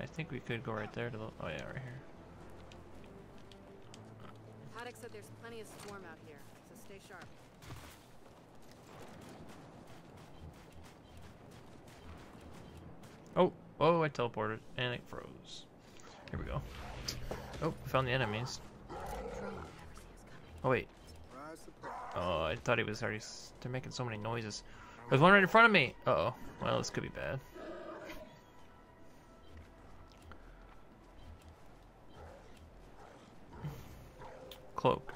I think we could go right there to the. Oh yeah, right here. Paduk said there's plenty of swarm out here, so stay sharp. Oh, oh! I teleported and it froze. Here we go. Oh, found the enemies. Oh wait. Oh, I thought he was already. s- They're making so many noises. There's one right in front of me. Uh oh. Well, this could be bad. Cloak.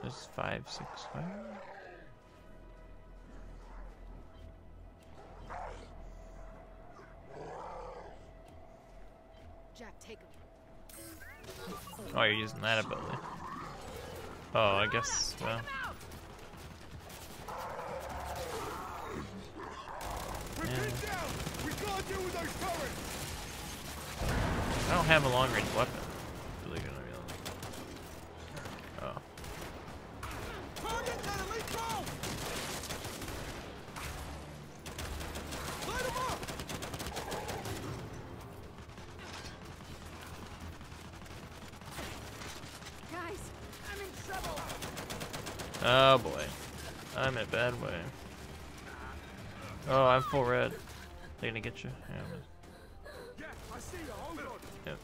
There's five, six, five. Jack, take him. Oh, you're using that ability. Oh, I guess, well. I don't have a long range weapon. Believe it or not. Oh. Target enemy drone! Light 'em up! Guys, I'm in trouble. Oh boy. I'm in a bad way. Oh, I'm full red. They're gonna get you. Yeah, Yeah, I see you. Hold on. Yep.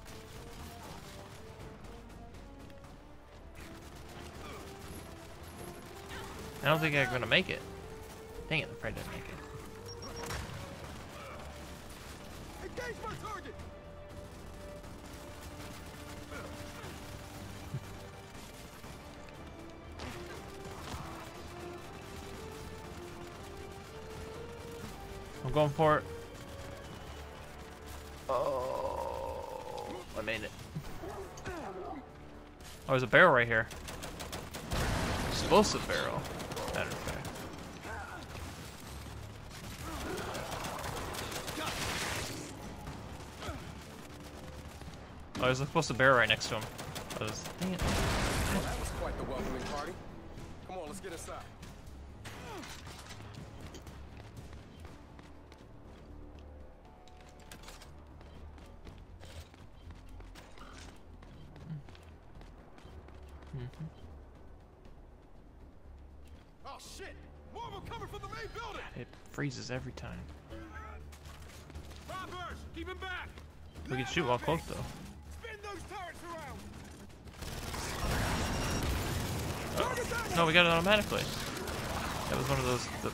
I don't think I'm gonna make it. Dang it, I'm afraid I didn't make it. Oh, there's a barrel right here. Explosive barrel. Matter of fact. Oh, there's a explosive barrel right next to him. I freezes every time. Robbers! Keep him back! We can shoot while close though. Spin those turrets around! Uh, no, we got it automatically. That was one of those. The...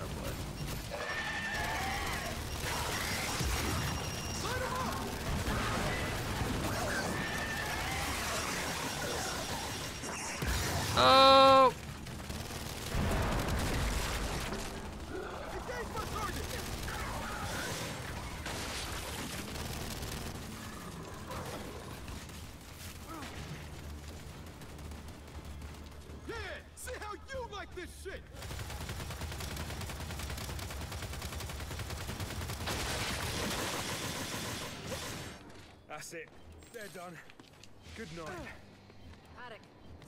Oh, boy. Oh! Engage my target! Yeah! See how you like this shit! That's it. They're done. Good night. Paduk,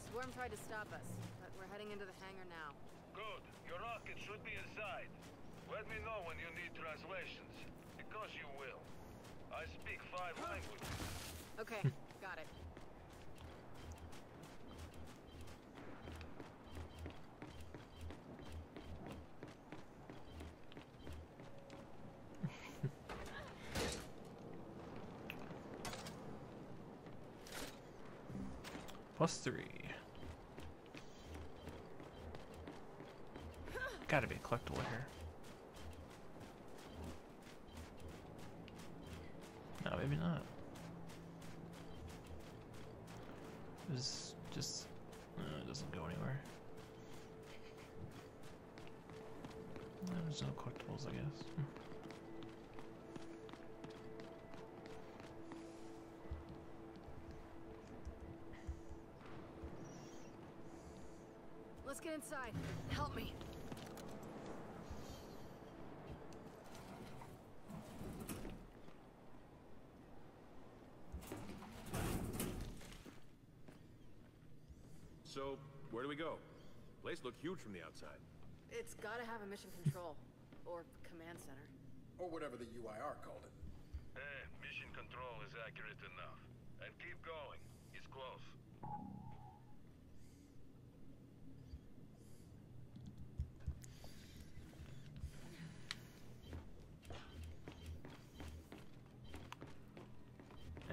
swarm tried to stop us, but we're heading into the hangar now. Good. Your rocket should be inside. Let me know when you need translations. Because you will. I speak five languages. Okay, got it. Plus three. Gotta be a collectible here. No, maybe not. This just uh, it doesn't go anywhere. There's no collectibles, I guess. Inside. Help me. So, where do we go? Place looked huge from the outside. It's gotta have a mission control. or command center. Or whatever the UIR called it. Eh, mission control is accurate enough. And keep going. It's close.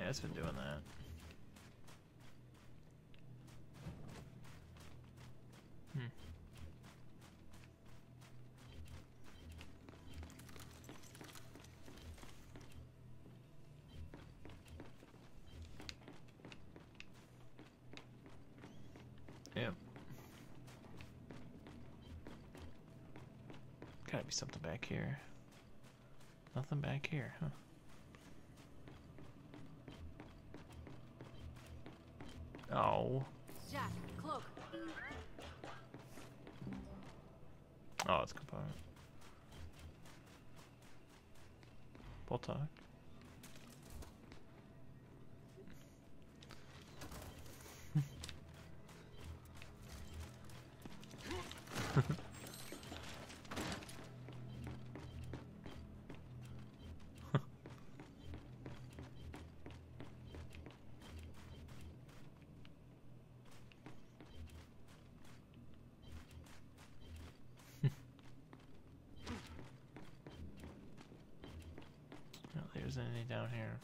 Yeah, it's been doing that. Hmm. Yep. Gotta be something back here. Nothing back here, huh? Oh. Jack, cloak. Oh, it's down here.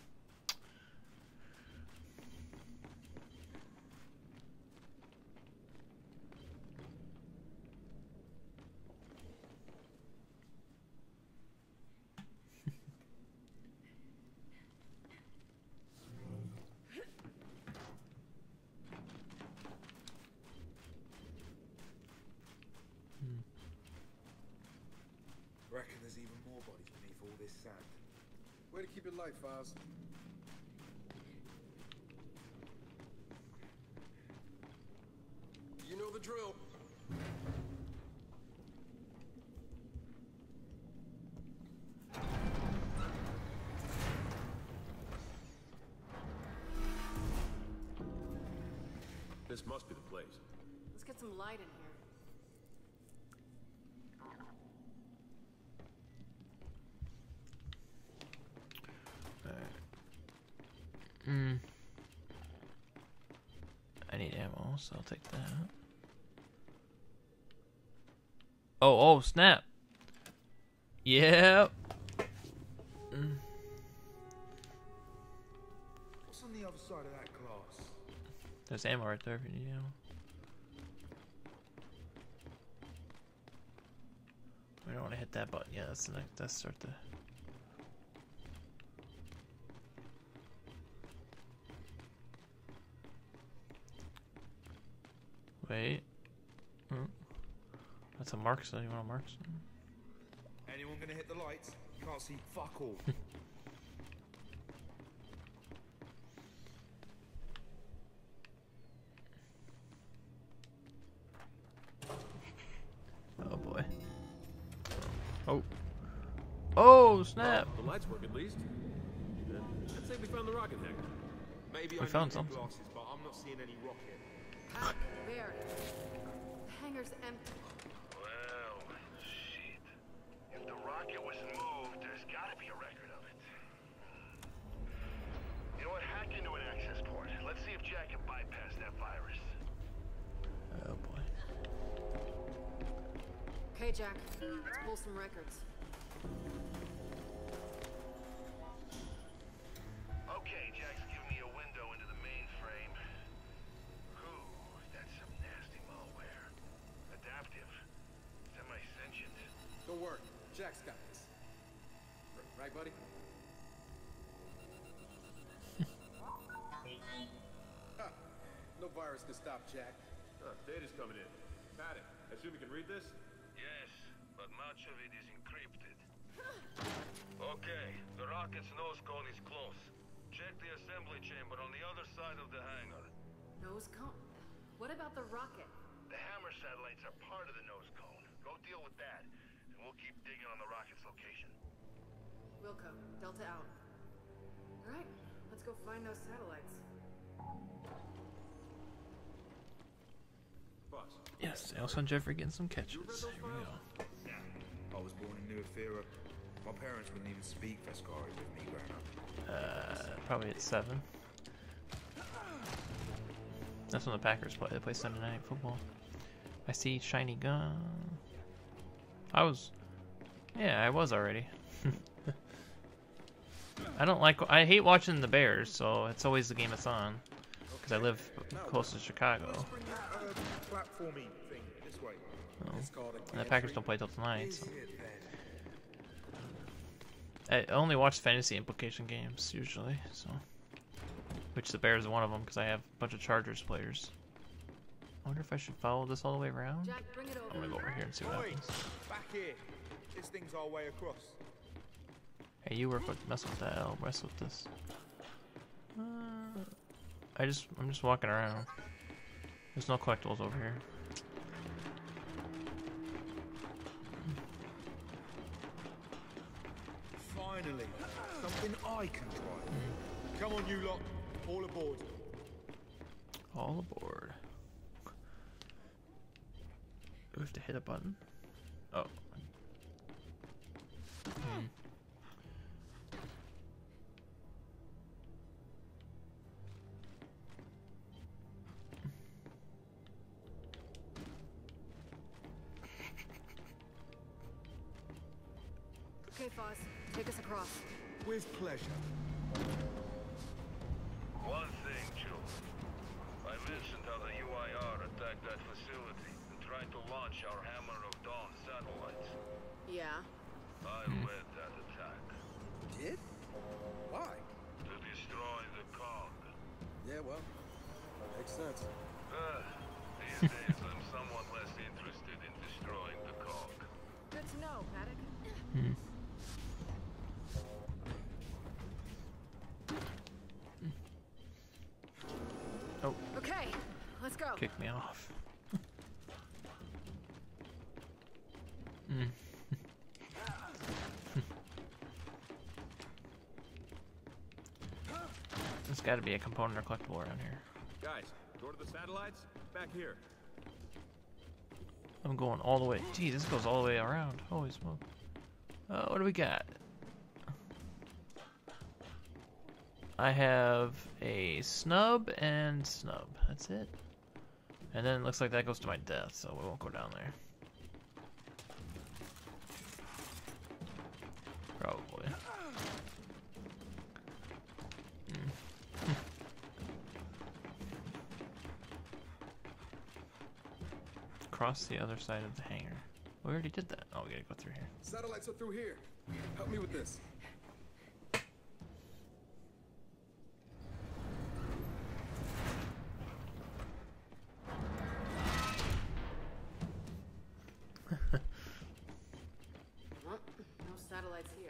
Reckon there's even more bodies beneath all this sand. Way to keep it light, Fahz. You know the drill. This must be the place. Let's get some light in here. Mm. I need ammo, so I'll take that. Oh, oh, snap. Yep. Mm. What's on the other side of that glass? There's ammo right there if you need ammo. We don't want to hit that button. Yeah, that's the next. That's start the. Wait. Hmm. That's a mark, so you want to mark? Anyone gonna hit the lights? You Can't see fuck all. Oh boy. Oh. Oh, snap! The lights work at least. I'd say we found the rocket hangar. Maybe We I found need something. glasses, but I'm not seeing any rocket. Alec, The hangar's empty. Well, shit. If the rocket was moved, there's gotta be a record of it. You know what? Hack into an access port. Let's see if Jack can bypass that virus. Oh boy. Okay, Jack. Let's pull some records. No virus can stop Jack. Huh, data's coming in. Paduk, I assume you can read this? Yes, but much of it is encrypted. Okay, the rocket's nose cone is close. Check the assembly chamber on the other side of the hangar. Nose cone. What about the rocket? The hammer satellites are part of the nose cone. Go deal with that, and we'll keep digging on the rocket's location. Wilco, Delta out. Alright, let's go find those satellites. Yes, Alshon Jeffery getting some catches. Here we go. I was born in New Ephyra. My parents wouldn't even speak Vasgari with me growing up. Uh, probably at seven. That's when the Packers play. They play Sunday night football. I see shiny gun. I was, yeah, I was already. I don't like. I hate watching the Bears, so it's always the game it's on. Because I live close to Chicago. Platformy thing this way. Oh. And the Packers don't play till tonight. So. Is it then? I only watch fantasy implication games usually, so. Which the Bears are one of them because I have a bunch of Chargers players. I wonder if I should follow this all the way around. Jack, I'm gonna go over here and see what Oi, happens. back here. This thing's our way across. Hey, you work with mess with that. I'll mess with this. Uh, I just I'm just walking around. There's no collectibles over here. Finally, something I can try. Come on, you lot. All aboard. All aboard. Do we have to hit a button? Oh. Hmm. Kick me off. Hmm. There's got to be a component or collectible around here. Guys, go to the satellites? Back here. I'm going all the way. Gee, this goes all the way around. Holy smoke. Uh, what do we got? I have a snub and snub. That's it. And then it looks like that goes to my death, so we won't go down there. Probably. Hmm. Cross the other side of the hangar. We already did that. Oh, we gotta go through here. Satellites are through here. Help me with this.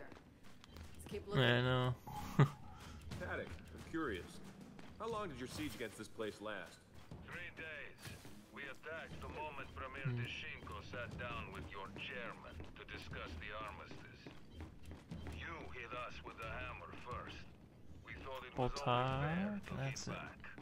Here. Let's keep I know. Paduk, I'm curious. How long did your siege against this place last? Three days. We attacked the moment Premier hmm. Deshimko sat down with your chairman to discuss the armistice. You hit us with the hammer first. We thought it was Hold only fair tight, to that's hit it. back.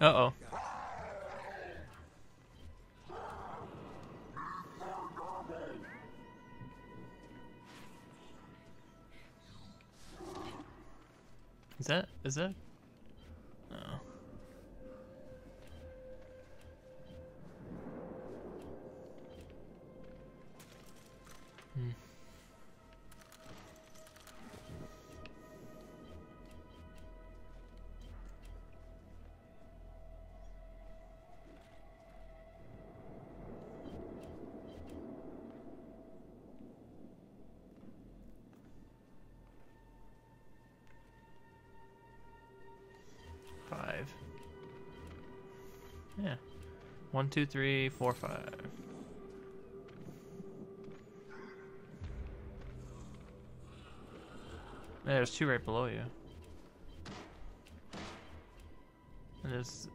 Wait, wait, wait. Uh oh. Is that is that? Yeah. One, two, three, four, five. There's two right below you. And there's.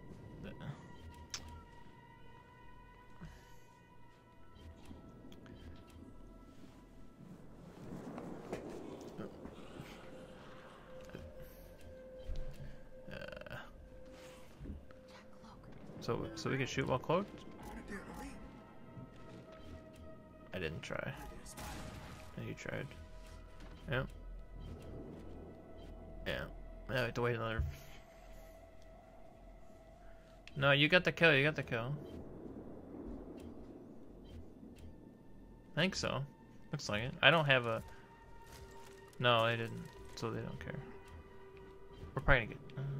So, we can shoot while cloaked? I didn't try. No, you tried. Yeah. Yeah, I have to wait another. No, you got the kill. You got the kill. I think so. Looks like it. I don't have a. No, I didn't. So they don't care. We're probably gonna get. Uh,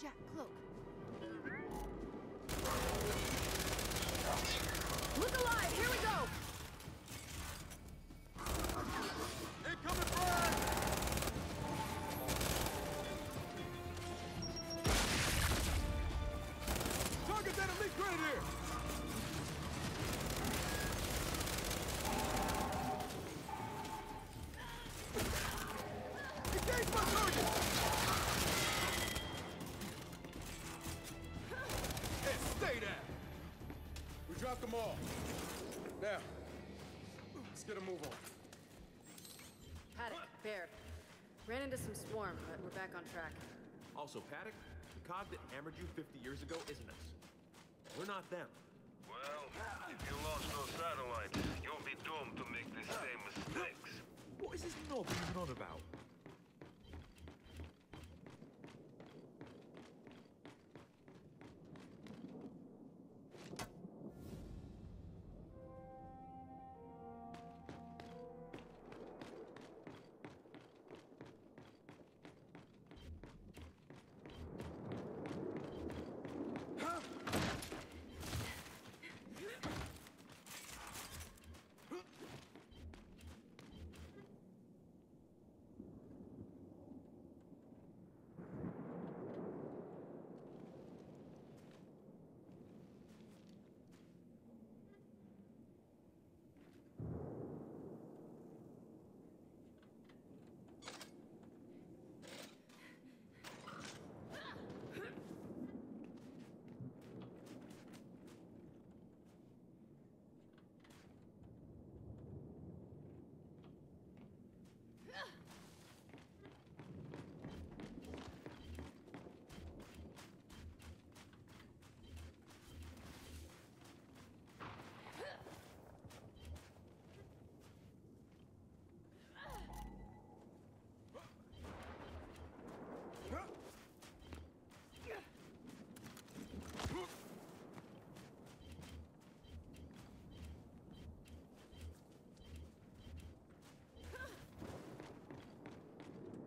Jack, cloak. Look alive! Here we go! Get a move on. Paduk, Bear. Ran into some swarm, but we're back on track. Also, Paduk, the cog that hammered you 50 years ago isn't us. We're not them. Well, if you lost those satellites, you'll be doomed to make the same mistakes. What is this knob even on about?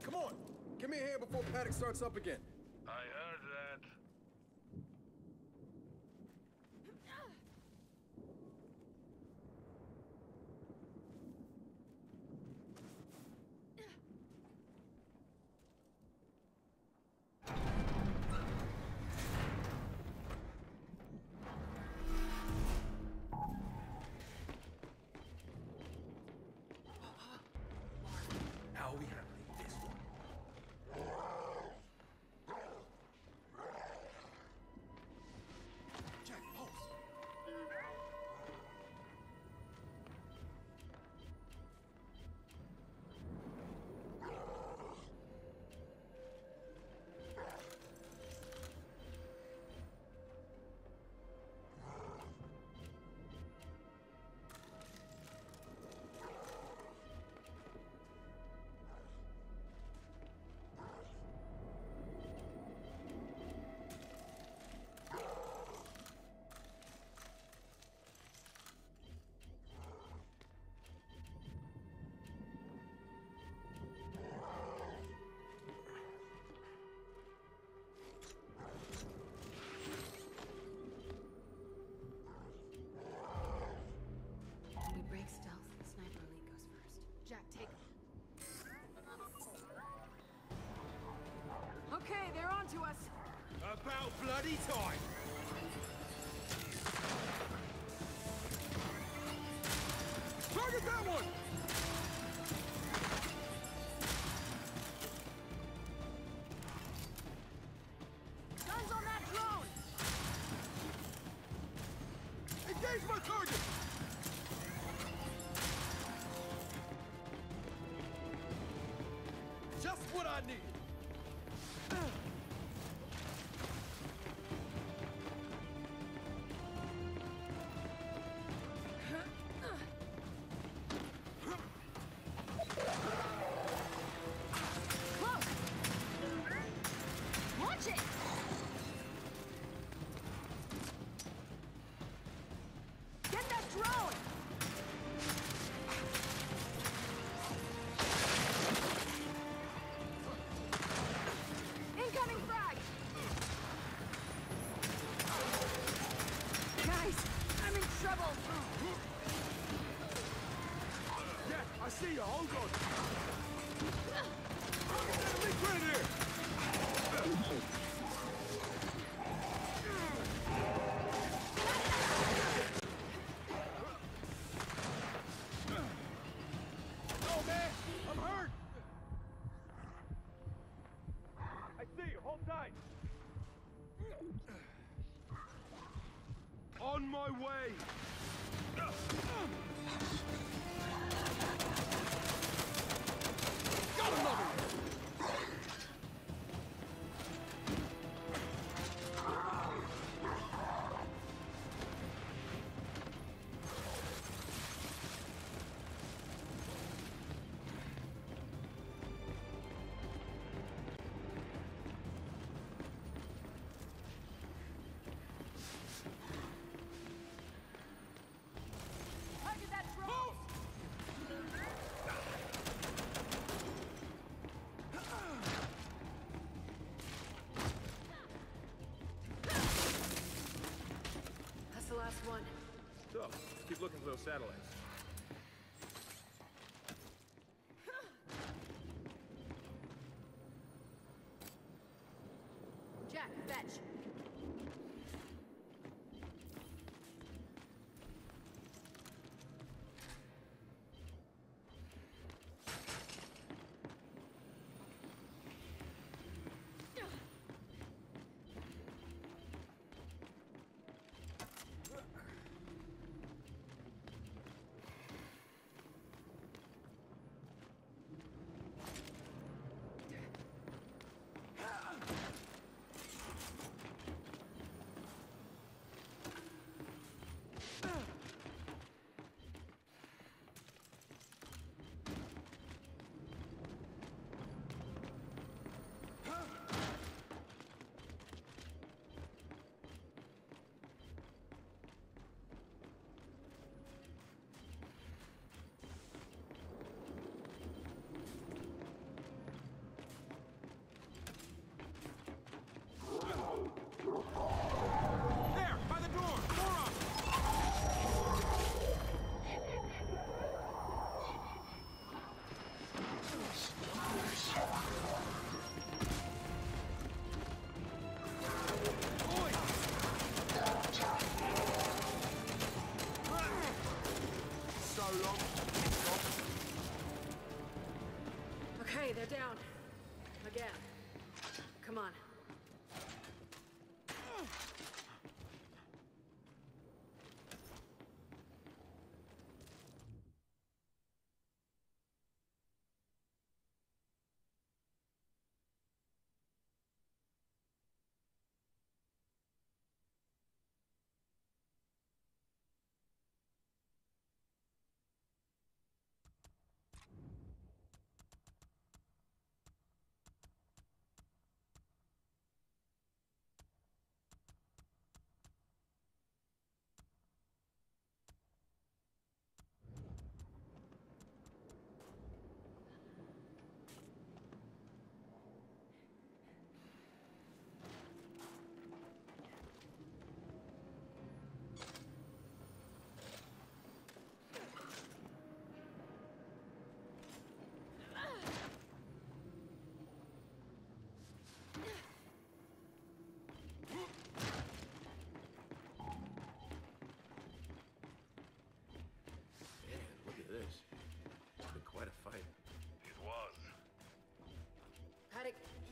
Come on! Give me a hand before Paduk starts up again. About bloody time! Target that one! Guns on that drone! Engage my target! Just what I need! Hold tight. On my way. those satellites.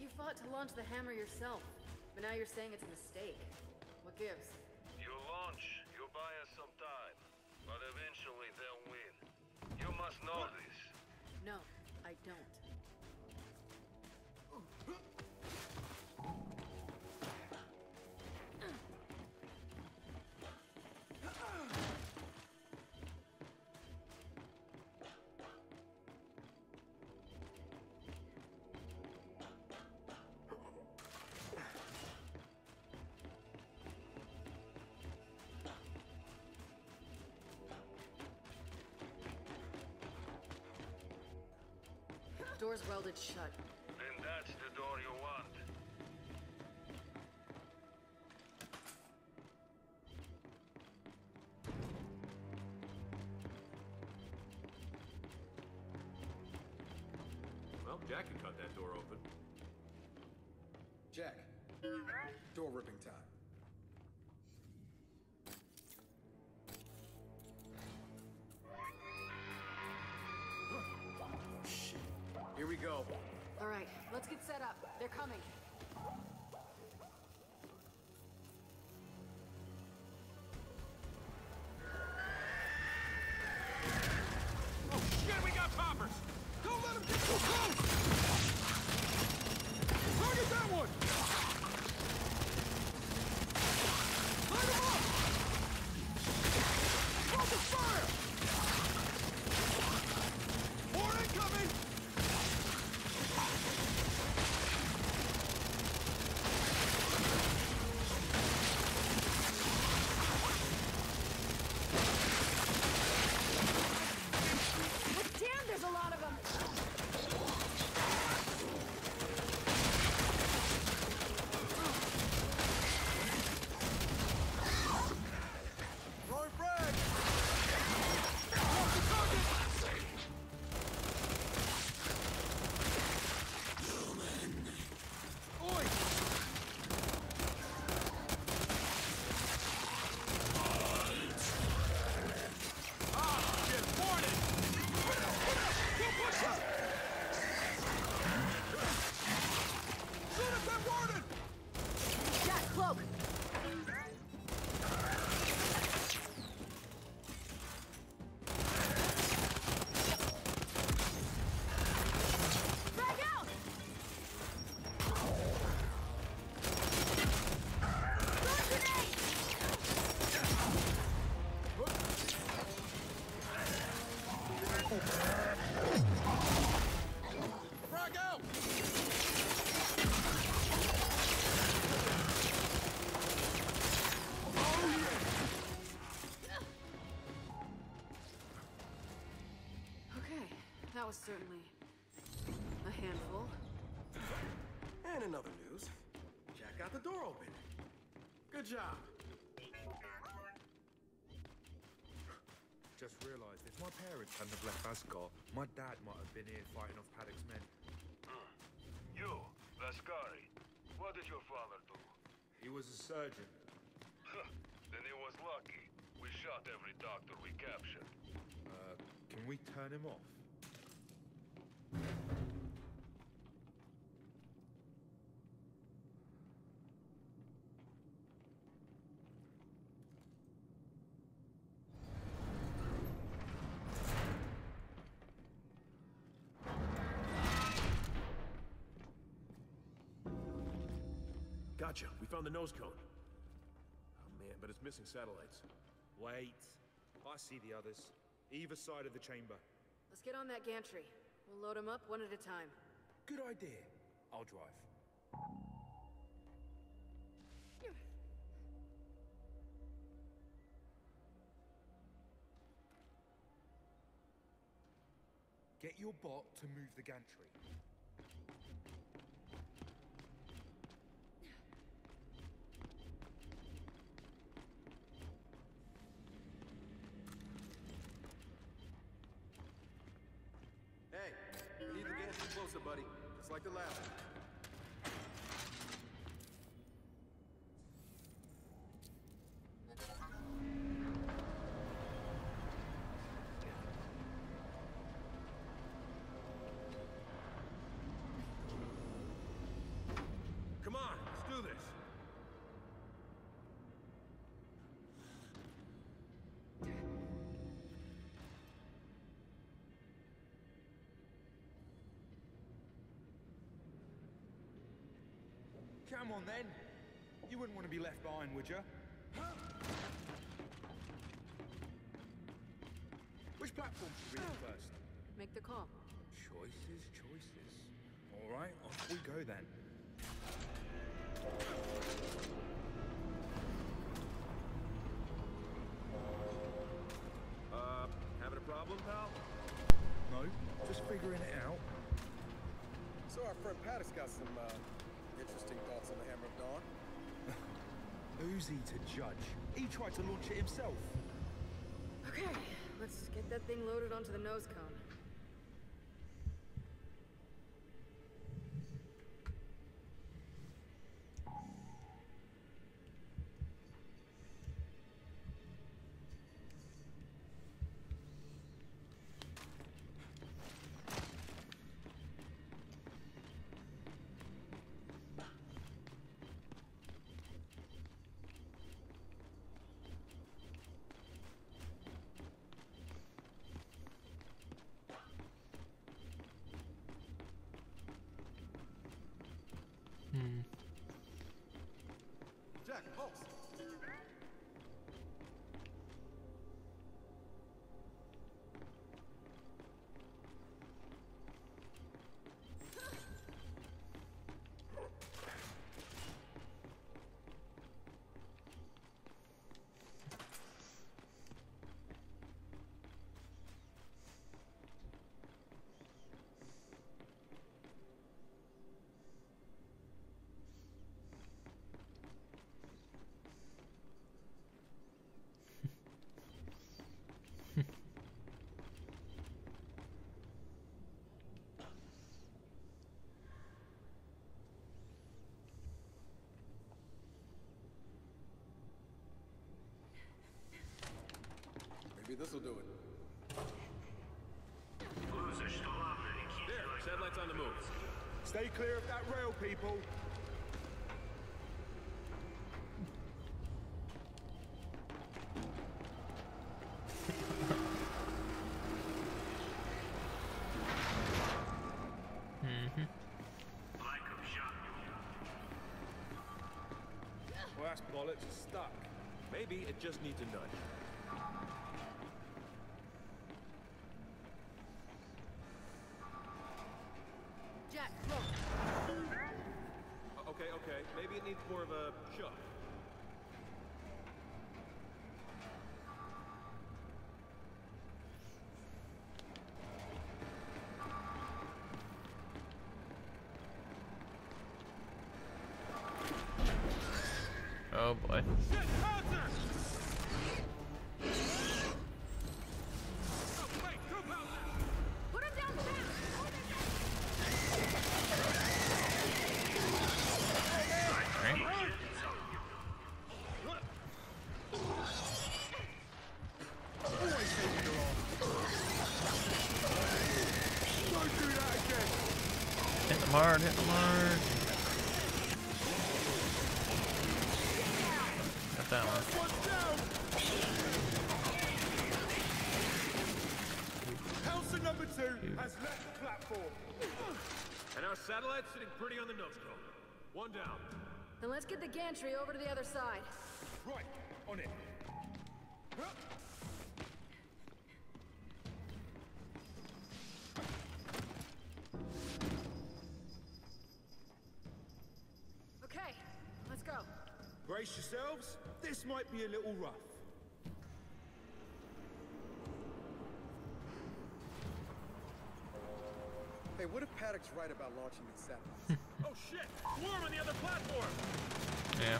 Fought to launch the hammer yourself, but now you're saying it's a mistake. What gives? You launch, you buy us some time. But eventually they'll win. You must know this. No, Door's welded shut. Then that's the door you want. Well, Jack can cut that door open. Jack. Door ripping time. All right, let's get set up. They're coming. Was certainly a handful. And another news. Jack got the door open. Good job. Just realised if my parents hadn't have left Vasgar, my dad might have been here fighting off Paduk's men. You, Vasgari. What did your father do? He was a surgeon. then he was lucky. We shot every doctor we captured. Uh, can we turn him off? Gotcha. We found the nose cone. Oh man, but it's missing satellites. Wait. I see the others. Either side of the chamber. Let's get on that gantry. We'll load them up one at a time. Good idea. I'll drive. Get your bot to move the gantry. Hey, we need the gantry closer, buddy. Like the last one. Come on then. You wouldn't want to be left behind, would you? Huh? Which platform should we hit first? Make the call. Choices, choices. All right, off we go then. Uh, having a problem, pal? No, just figuring it out. So our friend Paduk's got some uh, interesting thoughts on the Hammer of Dawn. Who's he to judge? He tried to launch it himself. Okay, let's get that thing loaded onto the nose cone. Pulse. Maybe this'll do it. There, satellite's on the move. Stay clear of that rail, people. Mm-hmm. Well, that's bollocks. It's stuck. Maybe it just needs a nudge. Jack, look. O- Okay, okay. Maybe it needs more of a shove. Oh boy. Hard, hit them hard. Our sitting pretty on the nose cone. One down. Then let's get the gantry over to the other side. Right, on it. Okay, let's go. Brace yourselves. This might be a little rough. Hey, what if Paduk's right about launching these satellites? Oh shit! Swarm on the other platform! Yeah.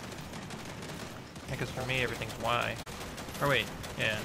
Because for me everything's Y. Or wait, yeah.